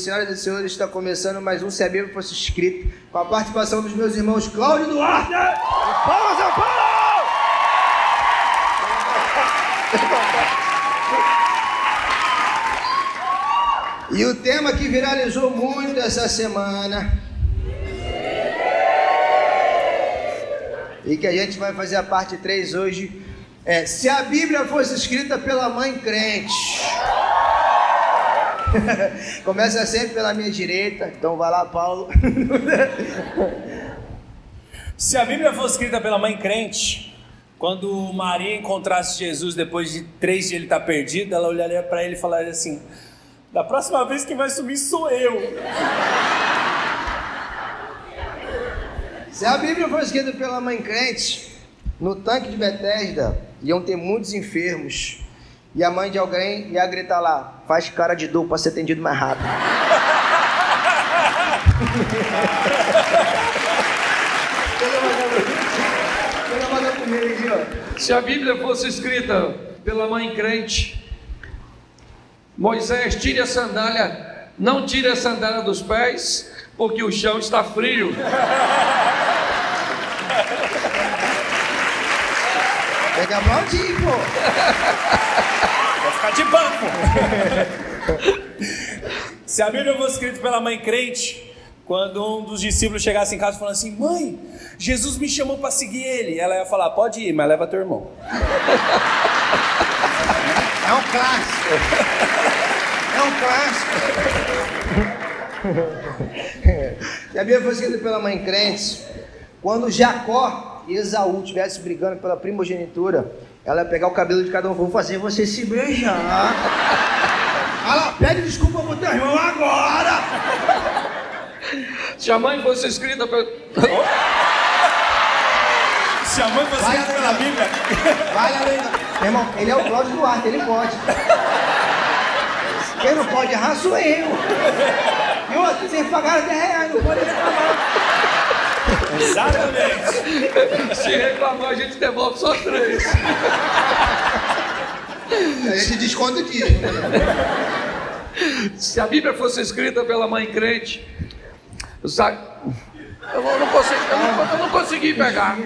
Senhoras e senhores, está começando mais um Se a Bíblia Fosse Escrito, com a participação dos meus irmãos Cláudio Duarte e Paulo São Paulo! E o tema que viralizou muito essa semana e que a gente vai fazer a parte 3 hoje é se a Bíblia fosse escrita pela mãe crente. Começa sempre pela minha direita, então vai lá, Paulo. Se a Bíblia fosse escrita pela mãe crente, quando Maria encontrasse Jesus depois de três dias ele estar tá perdido, ela olharia para ele e falaria assim: Da próxima vez quem vai sumir sou eu. Se a Bíblia fosse escrita pela mãe crente, no tanque de Betesda iam ter muitos enfermos e a mãe de alguém ia gritar lá: faz cara de dor para ser atendido mais rápido. Se a Bíblia fosse escrita pela mãe crente, Moisés, tire a sandália, não tire a sandália dos pés, porque o chão está frio. Pega aplaudir, pô. Ficar de banco. Se a Bíblia fosse escrita pela mãe crente, quando um dos discípulos chegasse em casa falando assim: Mãe, Jesus me chamou para seguir ele, ela ia falar: Pode ir, mas leva teu irmão. É um clássico. É um clássico. Se a Bíblia fosse escrita pela mãe crente, quando Jacó e Esaú estivesse brigando pela primogenitura, ela ia pegar o cabelo de cada um, vou fazer você se beijar. Ela pede desculpa pro teu irmão agora. Se a mãe fosse escrita pela. Se a mãe fosse Vai escrita pela Bíblia. Vai além. Meu irmão, ele é o Cláudio Duarte, ele pode. Quem não pode errar sou eu. E outro, vocês pagaram 10 reais, não pode reclamar. Exatamente. Se reclamar, a gente devolve só três. A gente desconta aqui. Se a Bíblia fosse escrita pela mãe crente, eu não, consegui, eu não, eu não consegui pegar.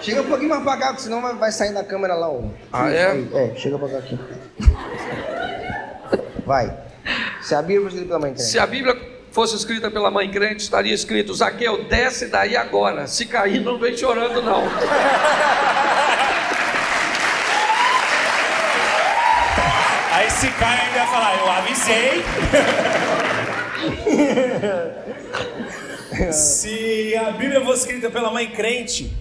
Chega um pouquinho mais pra cá, senão vai, vai sair na câmera lá. Ó. Ah, é? É, chega pra cá aqui. Vai. Se a Bíblia fosse escrita pela mãe crente. Se a Bíblia fosse escrita pela mãe crente, estaria escrito: Zaqueu, desce daí agora. Se cair, não vem chorando, não. Aí se cai, ainda vai falar: Eu avisei. se a Bíblia fosse escrita pela mãe crente,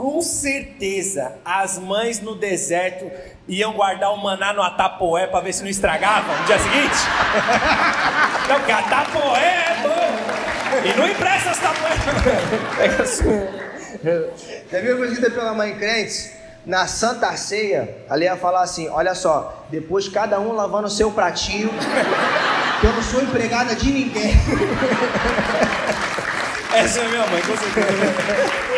com certeza as mães no deserto iam guardar o maná no Atapoé para ver se não estragava no dia seguinte. não, porque Atapoé é bom. E não empresta as tapoé. Pega. Já viu escrita pela mãe crente? Na Santa Ceia, ali ia falar assim: olha só, depois cada um lavando o seu pratinho, que eu não sou empregada de ninguém. Essa é minha mãe, com certeza.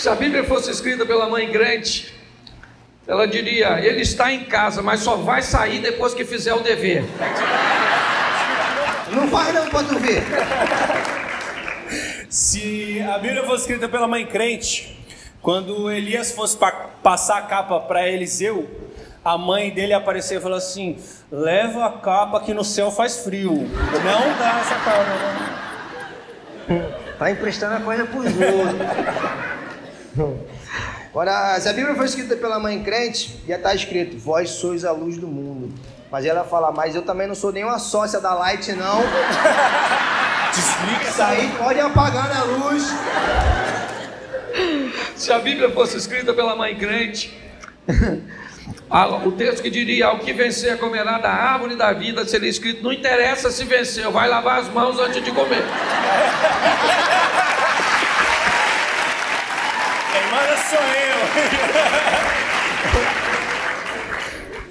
Se a Bíblia fosse escrita pela mãe crente, ela diria: ele está em casa, mas só vai sair depois que fizer o dever. Não vai não pra tu ver. Se a Bíblia fosse escrita pela mãe crente, quando Elias fosse pa passar a capa para Eliseu, a mãe dele apareceu e falou assim: leva a capa que no céu faz frio. Não dá essa capa. Não. Tá emprestando a coisa pros outros. Agora, se a Bíblia foi escrita pela mãe crente, ia estar escrito: Vós sois a luz do mundo. Mas ela fala: Mas eu também não sou nenhuma sócia da Light, não. Desliga Isso aí pode apagar na luz. Se a Bíblia fosse escrita pela mãe crente, o texto que diria: O que vencer comerá da árvore da vida, seria escrito: Não interessa se venceu, vai lavar as mãos antes de comer. Sou eu.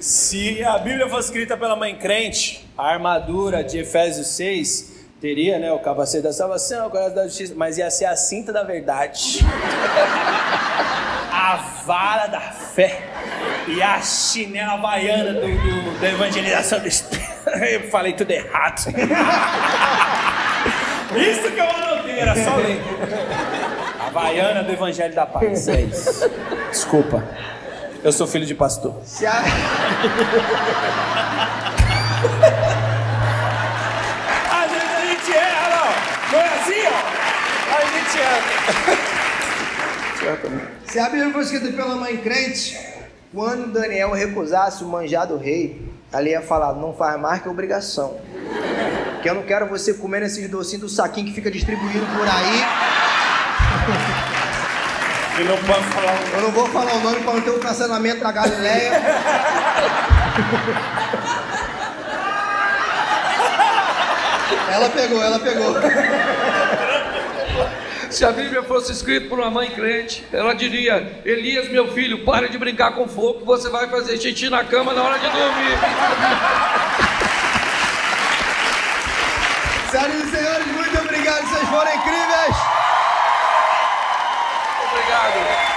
Se a Bíblia fosse escrita pela mãe crente, a armadura de Efésios 6 teria, né, o capacete da salvação, o coração da justiça, mas ia ser a cinta da verdade. a vara da fé e a chinela baiana do, do, da evangelização do Espírito. Eu falei tudo errado. Isso que eu anotei, era só ler. Havaiana do Evangelho da Paz, é isso. Desculpa. Eu sou filho de pastor. Se a... Às vezes a gente erra, não. Não é assim, ó? A gente erra. Se a Bíblia foi escrita pela mãe crente, quando Daniel recusasse o manjar do rei, ali ia falar, não faz mais que obrigação. Que eu não quero você comendo esses docinhos do saquinho que fica distribuído por aí. E não posso falar um Eu não vou falar o nome para não ter um cancelamento da Galileia. Ela pegou, ela pegou. Se a Bíblia fosse escrita por uma mãe crente, ela diria: Elias, meu filho, pare de brincar com fogo, você vai fazer xixi na cama na hora de dormir. Senhoras e senhores, muito obrigado, vocês foram incríveis. Obrigado.